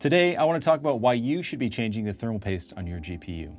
Today, I want to talk about why you should be changing the thermal paste on your GPU.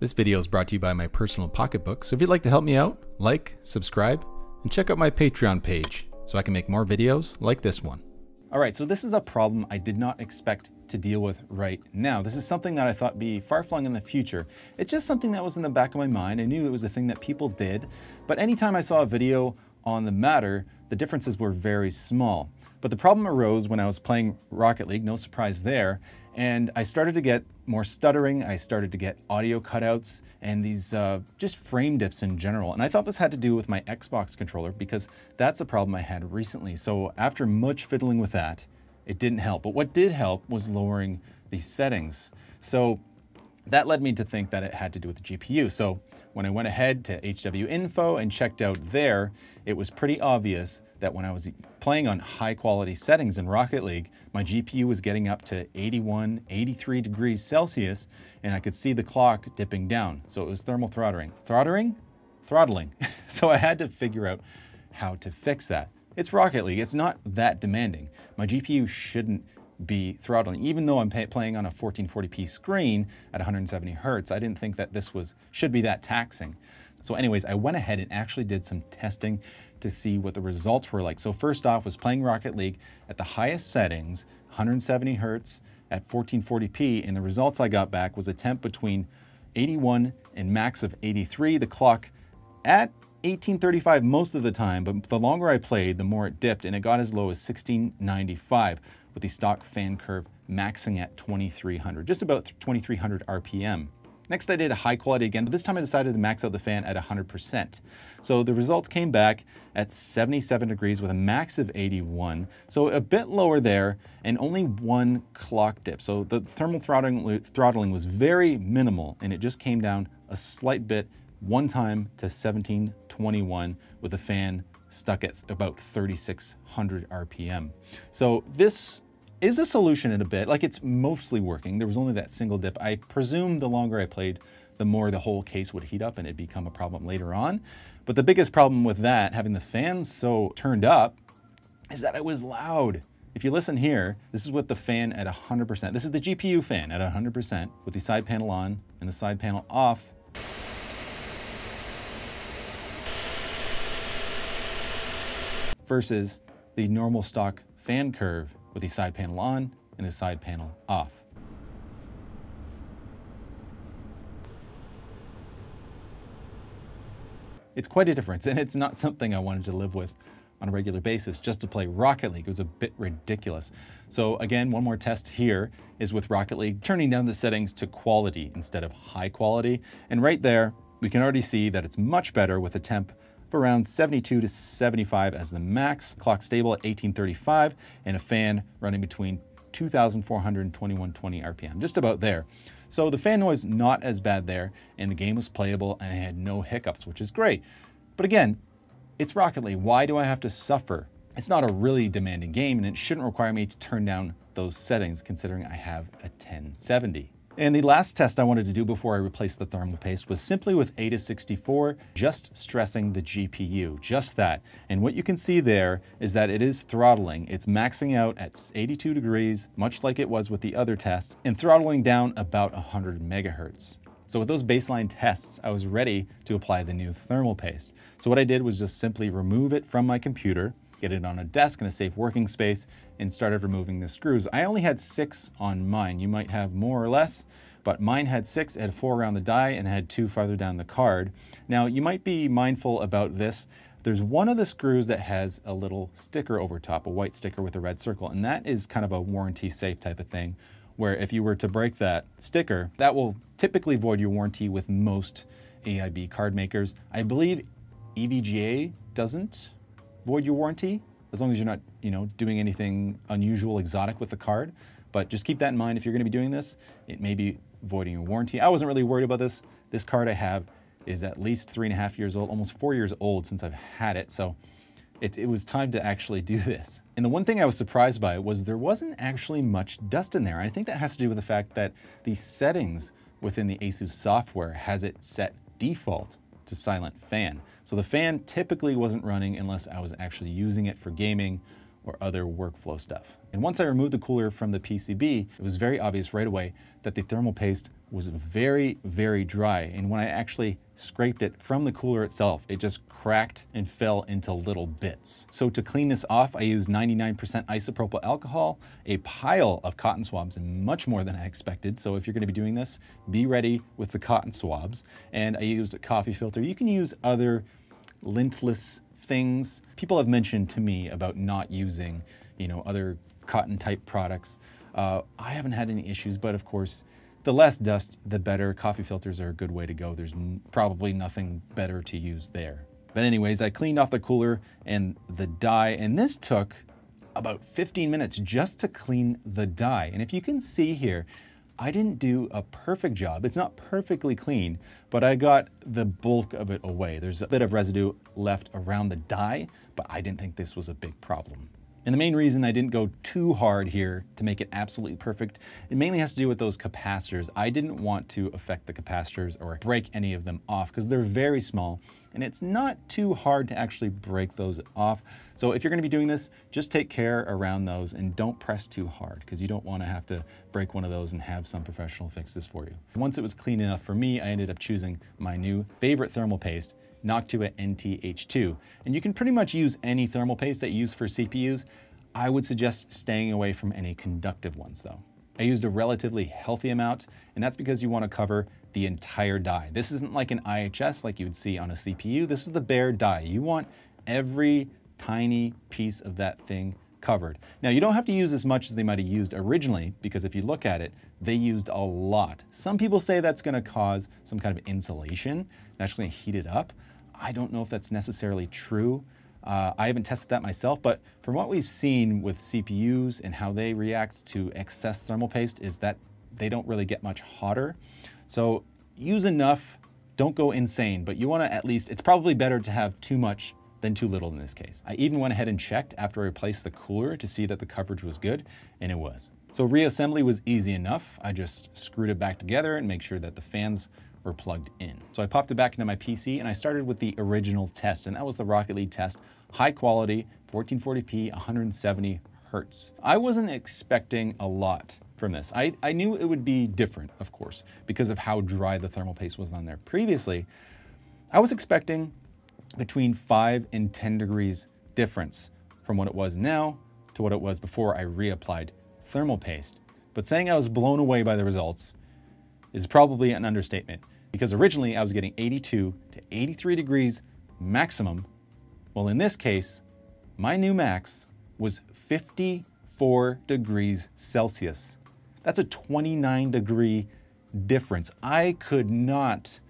This video is brought to you by my personal pocketbook, so if you'd like to help me out, like, subscribe, and check out my Patreon page so I can make more videos like this one. All right, so this is a problem I did not expect to deal with right now. This is something that I thought be far-flung in the future. It's just something that was in the back of my mind. I knew it was a thing that people did, but anytime I saw a video on the matter, the differences were very small. But the problem arose when I was playing Rocket League, no surprise there, and I started to get more stuttering, I started to get audio cutouts, and these uh, just frame dips in general. And I thought this had to do with my Xbox controller because that's a problem I had recently. So after much fiddling with that, it didn't help. But what did help was lowering these settings. So that led me to think that it had to do with the GPU. So when I went ahead to HWiNFO and checked out there, it was pretty obvious that when I was playing on high quality settings in Rocket League, my GPU was getting up to 81, 83 degrees Celsius, and I could see the clock dipping down. So it was thermal throttling. Throttling? Throttling. so I had to figure out how to fix that. It's Rocket League, it's not that demanding. My GPU shouldn't be throttling. Even though I'm playing on a 1440p screen at 170 hertz, I didn't think that this was should be that taxing. So anyways, I went ahead and actually did some testing to see what the results were like. So first off was playing Rocket League at the highest settings, 170 hertz at 1440p, and the results I got back was a temp between 81 and max of 83. The clock at 1835 most of the time, but the longer I played, the more it dipped, and it got as low as 1695 with the stock fan curve maxing at 2300, just about 2300 RPM. Next I did a high quality again, but this time I decided to max out the fan at 100%. So the results came back at 77 degrees with a max of 81. So a bit lower there and only one clock dip. So the thermal throttling, throttling was very minimal and it just came down a slight bit one time to 1721 with the fan stuck at about 3600 RPM. So this is a solution in a bit, like it's mostly working. There was only that single dip. I presume the longer I played, the more the whole case would heat up and it'd become a problem later on. But the biggest problem with that, having the fans so turned up, is that it was loud. If you listen here, this is with the fan at 100%. This is the GPU fan at 100% with the side panel on and the side panel off. Versus the normal stock fan curve with the side panel on and the side panel off. It's quite a difference, and it's not something I wanted to live with on a regular basis just to play Rocket League. It was a bit ridiculous. So again, one more test here is with Rocket League, turning down the settings to quality instead of high quality. And right there, we can already see that it's much better with a temp for around 72 to 75 as the max, clock stable at 1835, and a fan running between 2,400 and 2120 RPM, just about there. So the fan noise not as bad there, and the game was playable and I had no hiccups, which is great. But again, it's Rocket League. Why do I have to suffer? It's not a really demanding game, and it shouldn't require me to turn down those settings considering I have a 1070. And the last test I wanted to do before I replaced the thermal paste was simply with AIDA64, just stressing the GPU, just that. And what you can see there is that it is throttling. It's maxing out at 82 degrees, much like it was with the other tests, and throttling down about 100 megahertz. So with those baseline tests, I was ready to apply the new thermal paste. So what I did was just simply remove it from my computer, get it on a desk in a safe working space, and started removing the screws. I only had six on mine. You might have more or less, but mine had six, it had four around the die, and had two farther down the card. Now, you might be mindful about this. There's one of the screws that has a little sticker over top, a white sticker with a red circle, and that is kind of a warranty safe type of thing, where if you were to break that sticker, that will typically void your warranty with most AIB card makers. I believe EVGA doesn't void your warranty as long as you're not, you know, doing anything unusual, exotic with the card. But just keep that in mind if you're going to be doing this. It may be voiding your warranty. I wasn't really worried about this. This card I have is at least three and a half years old, almost four years old since I've had it. So it, it was time to actually do this. And the one thing I was surprised by was there wasn't actually much dust in there. I think that has to do with the fact that the settings within the ASUS software has it set default to silent fan. So the fan typically wasn't running unless I was actually using it for gaming or other workflow stuff. And once I removed the cooler from the PCB, it was very obvious right away that the thermal paste was very, very dry. And when I actually scraped it from the cooler itself, it just cracked and fell into little bits. So to clean this off, I used 99% isopropyl alcohol, a pile of cotton swabs, and much more than I expected. So if you're gonna be doing this, be ready with the cotton swabs. And I used a coffee filter. You can use other lintless things. People have mentioned to me about not using, you know, other cotton type products. Uh, I haven't had any issues, but of course, the less dust, the better. Coffee filters are a good way to go. There's probably nothing better to use there. But anyways, I cleaned off the cooler and the die, and this took about 15 minutes just to clean the die. And if you can see here, I didn't do a perfect job. It's not perfectly clean, but I got the bulk of it away. There's a bit of residue left around the die, but I didn't think this was a big problem. And the main reason I didn't go too hard here to make it absolutely perfect, it mainly has to do with those capacitors. I didn't want to affect the capacitors or break any of them off because they're very small and it's not too hard to actually break those off. So if you're gonna be doing this, just take care around those and don't press too hard because you don't wanna have to break one of those and have some professional fix this for you. Once it was clean enough for me, I ended up choosing my new favorite thermal paste Noctua NT-H2. And you can pretty much use any thermal paste that you use for CPUs. I would suggest staying away from any conductive ones though. I used a relatively healthy amount, and that's because you want to cover the entire die. This isn't like an IHS like you would see on a CPU. This is the bare die. You want every tiny piece of that thing covered. Now, you don't have to use as much as they might have used originally, because if you look at it, they used a lot. Some people say that's going to cause some kind of insulation, actually heat it up. I don't know if that's necessarily true. Uh, I haven't tested that myself, but from what we've seen with CPUs and how they react to excess thermal paste is that they don't really get much hotter. So use enough, don't go insane, but you wanna at least, it's probably better to have too much than too little in this case. I even went ahead and checked after I replaced the cooler to see that the coverage was good, and it was. So reassembly was easy enough. I just screwed it back together and make sure that the fans were plugged in. So I popped it back into my PC and I started with the original test, and that was the Rocket League test, high quality, 1440p, 170 hertz. I wasn't expecting a lot from this. I, I knew it would be different, of course, because of how dry the thermal paste was on there previously. I was expecting between 5 and 10 degrees difference from what it was now to what it was before I reapplied thermal paste. But saying I was blown away by the results is probably an understatement because originally I was getting 82 to 83 degrees maximum. Well, in this case, my new max was 54 degrees Celsius. That's a 29 degree difference. I could not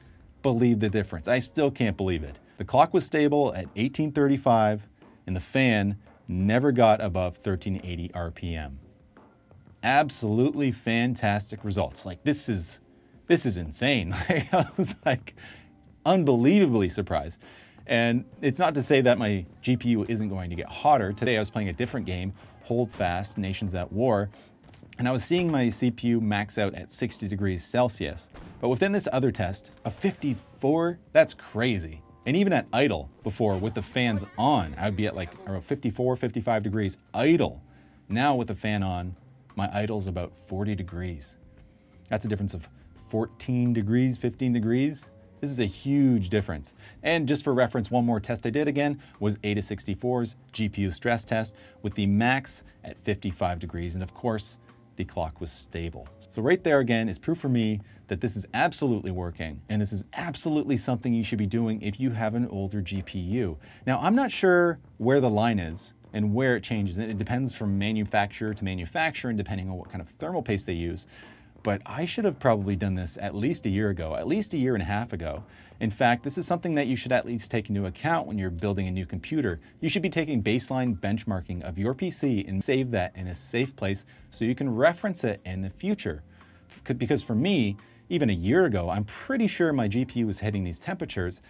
believe the difference. I still can't believe it. The clock was stable at 1835 and the fan never got above 1380 RPM. Absolutely fantastic results. Like this is this is insane. I was like unbelievably surprised. And it's not to say that my GPU isn't going to get hotter. Today I was playing a different game, Holdfast, Nations at War, and I was seeing my CPU max out at 60 degrees Celsius. But within this other test, a 54, that's crazy. And even at idle before with the fans on, I would be at like around 54, 55 degrees idle. Now with the fan on, my idle's about 40 degrees. That's a difference of 14 degrees, 15 degrees. This is a huge difference. And just for reference, one more test I did again was A AIDA64's GPU stress test with the max at 55 degrees. And of course, the clock was stable. So right there again is proof for me that this is absolutely working and this is absolutely something you should be doing if you have an older GPU. Now, I'm not sure where the line is and where it changes. And it depends from manufacturer to manufacturer and depending on what kind of thermal paste they use but I should have probably done this at least a year ago, at least a year and a half ago. In fact, this is something that you should at least take into account when you're building a new computer. You should be taking baseline benchmarking of your PC and save that in a safe place so you can reference it in the future. Because for me, even a year ago, I'm pretty sure my GPU was hitting these temperatures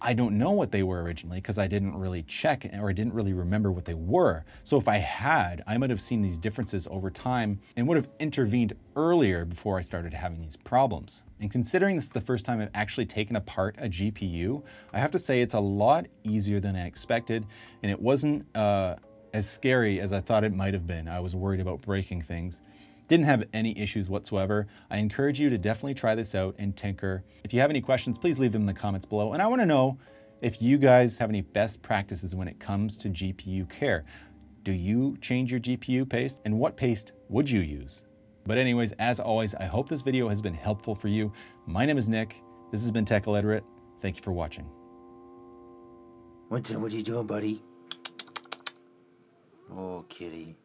I don't know what they were originally because I didn't really check or I didn't really remember what they were. So if I had, I might have seen these differences over time and would have intervened earlier before I started having these problems. And considering this is the first time I've actually taken apart a GPU, I have to say it's a lot easier than I expected and it wasn't uh, as scary as I thought it might have been. I was worried about breaking things. Didn't have any issues whatsoever. I encourage you to definitely try this out and tinker. If you have any questions, please leave them in the comments below. And I want to know if you guys have any best practices when it comes to GPU care. Do you change your GPU paste? And what paste would you use? But anyways, as always, I hope this video has been helpful for you. My name is Nick. This has been Tech Illiterate. Thank you for watching. Winston, what are you doing, buddy? Oh, kitty.